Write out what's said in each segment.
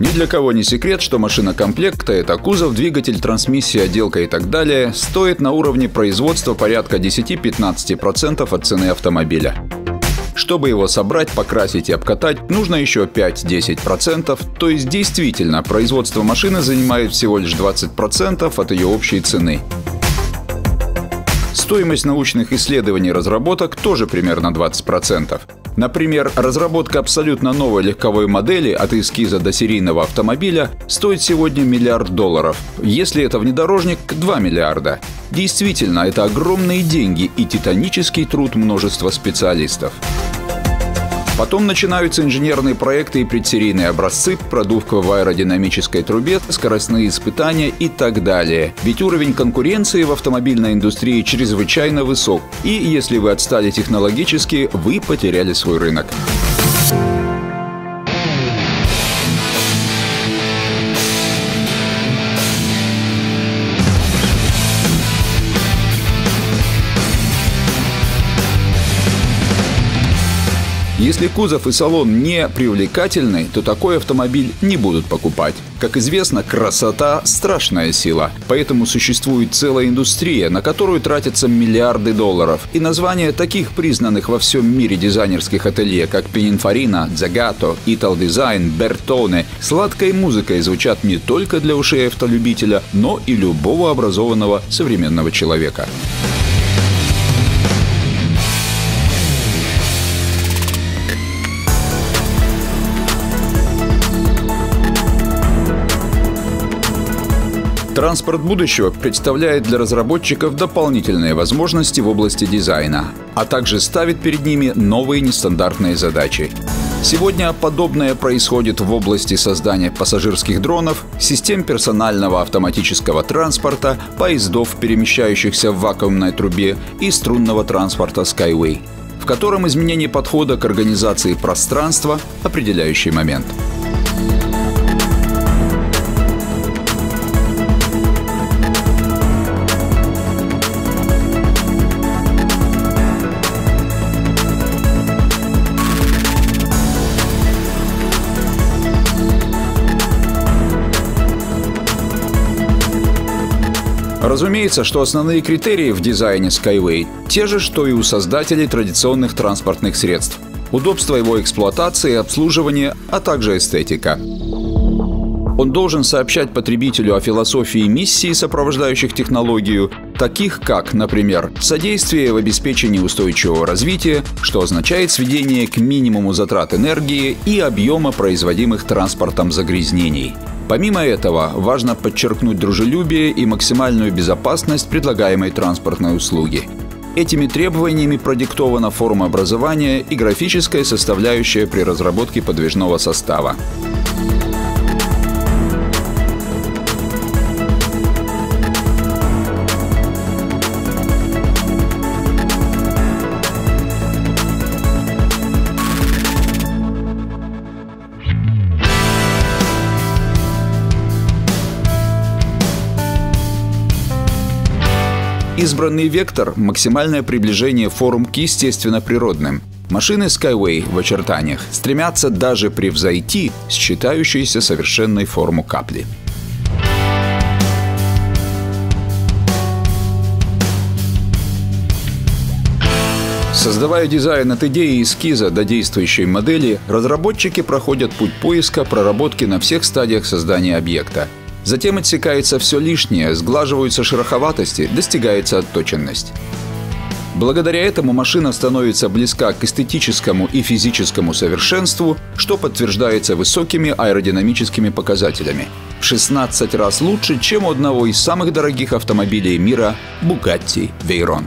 Ни для кого не секрет, что машина комплекта – это кузов, двигатель, трансмиссия, отделка и так далее – стоит на уровне производства порядка 10-15% от цены автомобиля. Чтобы его собрать, покрасить и обкатать, нужно еще 5-10%, то есть действительно производство машины занимает всего лишь 20% от ее общей цены. Стоимость научных исследований и разработок тоже примерно 20%. Например, разработка абсолютно новой легковой модели от эскиза до серийного автомобиля стоит сегодня миллиард долларов. Если это внедорожник – 2 миллиарда. Действительно, это огромные деньги и титанический труд множества специалистов. Потом начинаются инженерные проекты и предсерийные образцы, продувка в аэродинамической трубе, скоростные испытания и так далее. Ведь уровень конкуренции в автомобильной индустрии чрезвычайно высок. И если вы отстали технологически, вы потеряли свой рынок. Если кузов и салон не привлекательны, то такой автомобиль не будут покупать. Как известно, красота – страшная сила. Поэтому существует целая индустрия, на которую тратятся миллиарды долларов. И названия таких признанных во всем мире дизайнерских ателье, как Pininfarina, Zagato, Ital Design, Bertone, сладкой музыкой звучат не только для ушей автолюбителя, но и любого образованного современного человека. Транспорт будущего представляет для разработчиков дополнительные возможности в области дизайна, а также ставит перед ними новые нестандартные задачи. Сегодня подобное происходит в области создания пассажирских дронов, систем персонального автоматического транспорта, поездов, перемещающихся в вакуумной трубе и струнного транспорта Skyway, в котором изменение подхода к организации пространства – определяющий момент. Разумеется, что основные критерии в дизайне Skyway те же, что и у создателей традиционных транспортных средств. Удобство его эксплуатации и обслуживания, а также эстетика. Он должен сообщать потребителю о философии миссии, сопровождающих технологию, таких как, например, содействие в обеспечении устойчивого развития, что означает сведение к минимуму затрат энергии и объема производимых транспортом загрязнений – Помимо этого, важно подчеркнуть дружелюбие и максимальную безопасность предлагаемой транспортной услуги. Этими требованиями продиктована форма образования и графическая составляющая при разработке подвижного состава. Избранный вектор – максимальное приближение форм к естественно-природным. Машины Skyway в очертаниях стремятся даже превзойти считающуюся совершенной форму капли. Создавая дизайн от идеи и эскиза до действующей модели, разработчики проходят путь поиска, проработки на всех стадиях создания объекта – Затем отсекается все лишнее, сглаживаются шероховатости, достигается отточенность. Благодаря этому машина становится близка к эстетическому и физическому совершенству, что подтверждается высокими аэродинамическими показателями. В 16 раз лучше, чем у одного из самых дорогих автомобилей мира – Bugatti Veyron.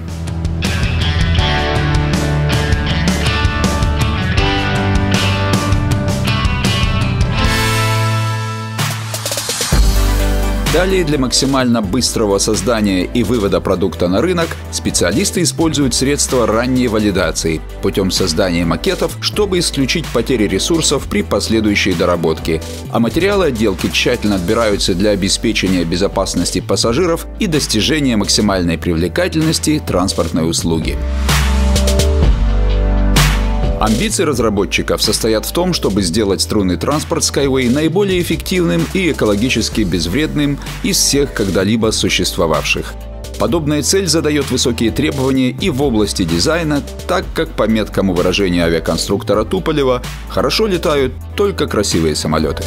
Далее для максимально быстрого создания и вывода продукта на рынок специалисты используют средства ранней валидации путем создания макетов, чтобы исключить потери ресурсов при последующей доработке. А материалы отделки тщательно отбираются для обеспечения безопасности пассажиров и достижения максимальной привлекательности транспортной услуги. Амбиции разработчиков состоят в том, чтобы сделать струнный транспорт Skyway наиболее эффективным и экологически безвредным из всех когда-либо существовавших. Подобная цель задает высокие требования и в области дизайна, так как, по меткому выражению авиаконструктора Туполева, хорошо летают только красивые самолеты.